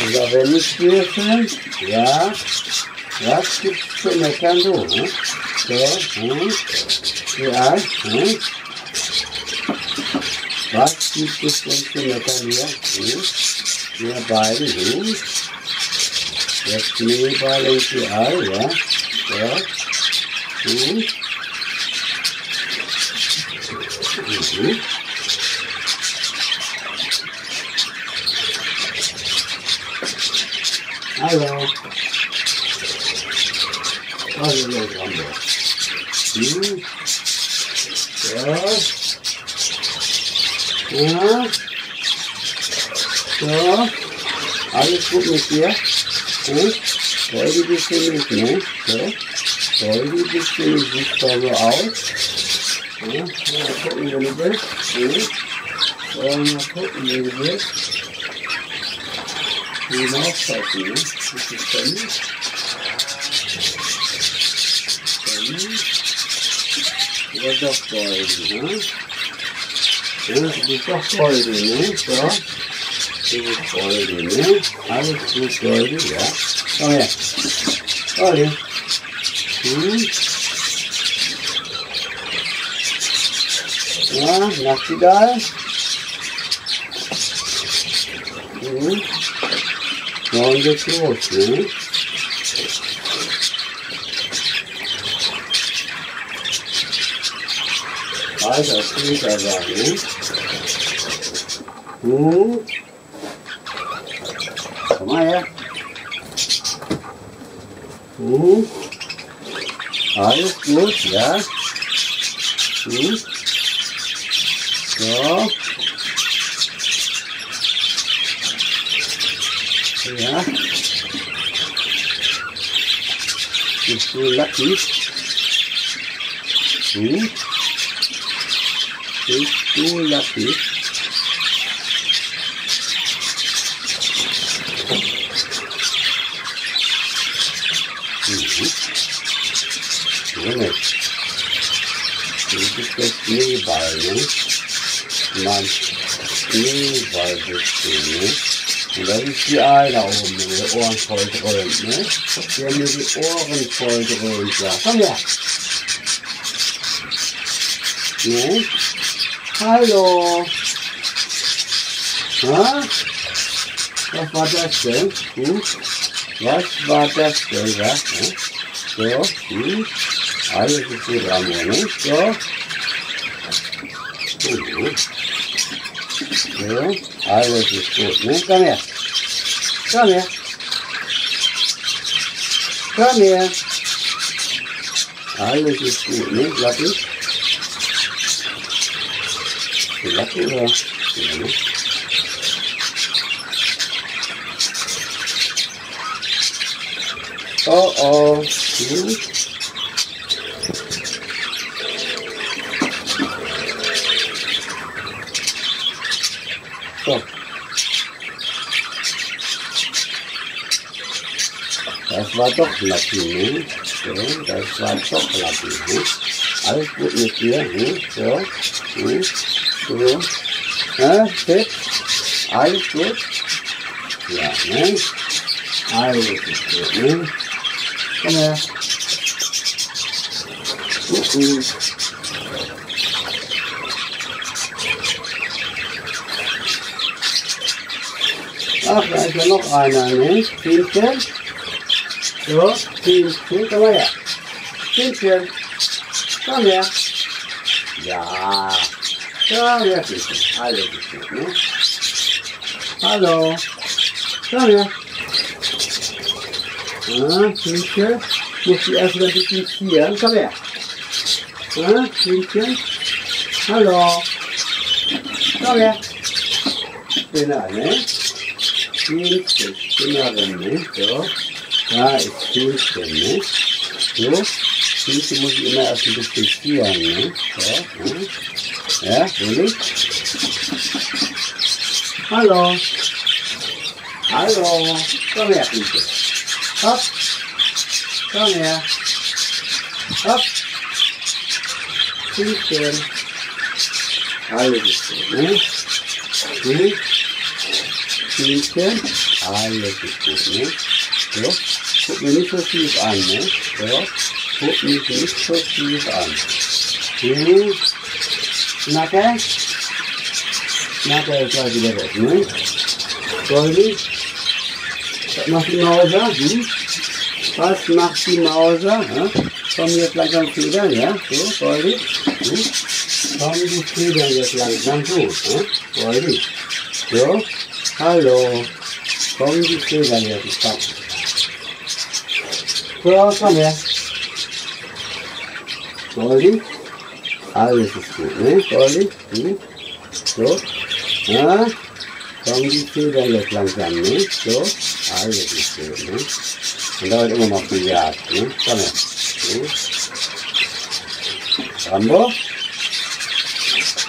Also wenn nicht dürfen, ja, was gibt's zu meckern, du? Hm? So, hm? Ja, hm? Was gibt es denn zu meckern hier? Hm? Wir beide, hm? Der Schneeball und die Ei, ja? So. Hm? Mhm. Hallo. Hallo, Rambo. Hm? Ja. Ja. So. Alles gut mit dir? Hm? Freude bist du nicht, ne? So. Freude bist du nicht, sieht da so aus. Ja. Mal gucken, wo du bist. Ja, mal gucken, wo du bist. Hinauspassen, ne? Ist das ständig? Ständig? Oder doch golden, ne? Ja, du bist doch golden, ne? So. Du bist golden, ne? Alles gut golden, ja. Komm her. Golden. Hm? Ja, Nachtigall. Mhm. Morgen geht's los, ne? Alter, später sagen, ne? Mhm. Komm mal her. Mhm. Alles gut, ja? Mhm. So. Ja. Bist du lucky? Mhm. So nicht. Du bist der Schneeball, ne? Mann, Schneeball bist du, ne? Und das ist die Ei da oben, die die Ohren voll dröhnt, ne? Die haben mir die Ohren voll dröhnt, ja. Komm her. Ne? Hallo. Ha? Was war das denn? Hm? Was war das denn, ja? Hm? So, hm? Alles ist dran, ne? So. Mhm. So, alles ist gut, ne? Komm her. Komm her. Komm her. Alles ist gut, ne? Lappy? Lappy oder? Ja, ne? Oh oh. Hm? So. Das war doch Lucky, ne? So, das war doch Lucky, ne? Alles gut mit dir, ne? So, ne? So. Ja, fit? Alles gut? Ja, ne? Alles ist gut, ne? Komm her. Uh -uh. Ach, da ist ja noch einer, ne? Kindchen. So, Kindchen, komm mal her. Kindchen, komm her. Ja, komm her. Alles ist gut, ne? Hallo, komm her. Ja, Kindchen, muss ich erst mal desinfizieren. Komm her. Ja, Kindchen. Hallo. Komm her. Spinner, ne? Kindchen, Spinnerin, ne? So. Da ist Kindchen, ne? So. Kindchen muss ich immer erst ein bisschen ziehen, ne? So, ne? Ja, ruhig. Hallo. Hallo. Komm her, Kindchen. Hopp. Komm her. Hopp. Kindchen. Alles ist gut, ne? Hm? Hähnchen. Alles ist gut, ne? So, guck mir nicht so tief an, ne? So, guck mich nicht so tief an. Mhm. Nacker? Nacker ist gleich wieder weg, ne? Goldi? Was macht die Mauser? Hm? Was macht die Mauser? Hm? Kommen jetzt langsam Federn, ja? So, Goldi? Hm? Kommen die Federn jetzt langsam so, hm? Goldi? So, hallo. Kommen die Federn jetzt, komm. So, komm her. Goldi? Alles ist gut, ne? Goldi? Hm? So. Ja? Kommen die Federn jetzt langsam, ne? So. Alles ist gut, ne? Und da wird immer noch gejagt, ne? Komm her. So. Rambo?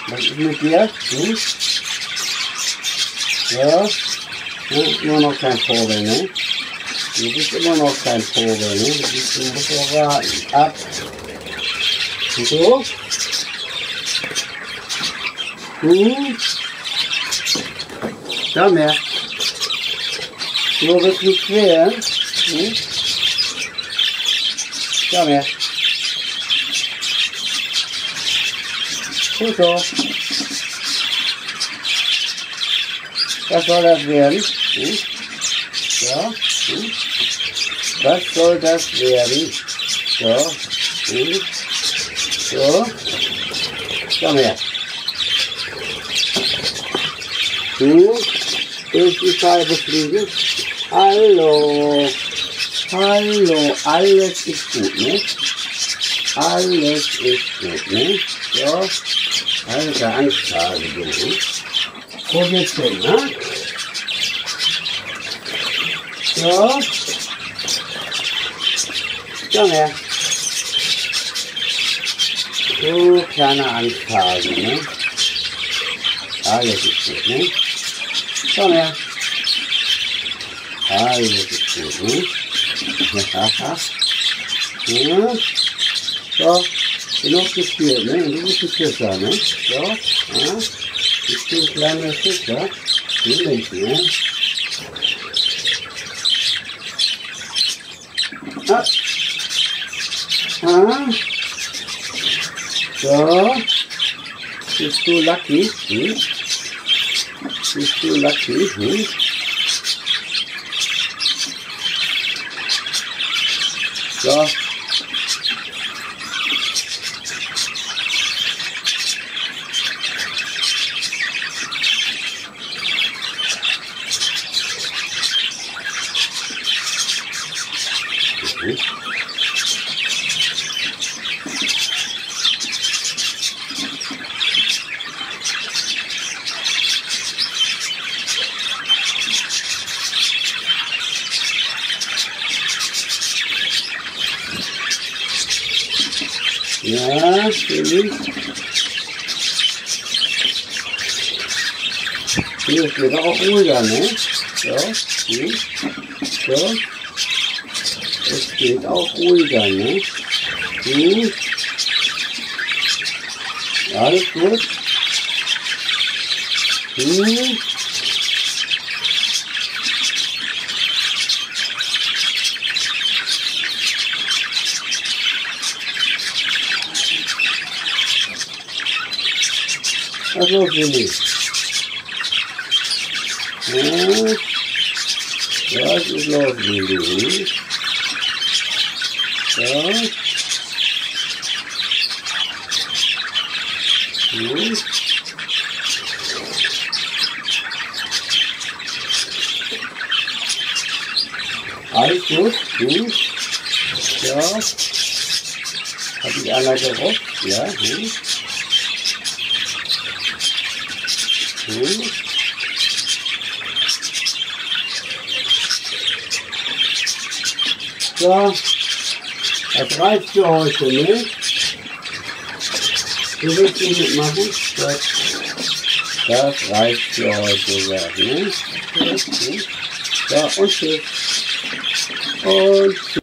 Was ist mit dir? Hm? Ne? Du, bist, du musst noch warten. Ab. Und so? Hm? Komm her. So wird nicht schwer. Hm? Komm her. Gut so. Was soll das werden? Hm? Ja. Hm? Was soll das werden? So. Hm? So. Komm her. Du ist die Scheibe fliegen. Hallo. Hallo. Alles ist gut, ne? Alles ist gut, ne? So. Alter Angsthase, du. Ne? Wo geht's hin, ne? So. Komm her. Du kleine Angsthase, ne? Alles ist gut, ne? Komm her. Alles ist gut, ne? Ja. So, genug gespielt, ne? Bist ein Fischer, ne? So, ja. Ich bin ein kleiner Fischer. Du nicht, ne? Ah. Ah. So. Bist du lucky? Hm? Bist du lucky? Hm? So. Ja, Felix. Hier ist wieder auch ruhiger, ne? So, gut. So. Es geht auch ruhiger, ne? Gut. Alles gut. Gut. Also Felix. Ja. Was ist los, Felix? Ja. Gut. Alles gut, gut. Ja. Habe ich einer gerockt? Ja, gut. Gut. So. Das reicht für heute, ne? Du willst nicht mitmachen? Das, das reicht für heute, sag, ne? Gut, gut. So, und tschüss. Und tschüss.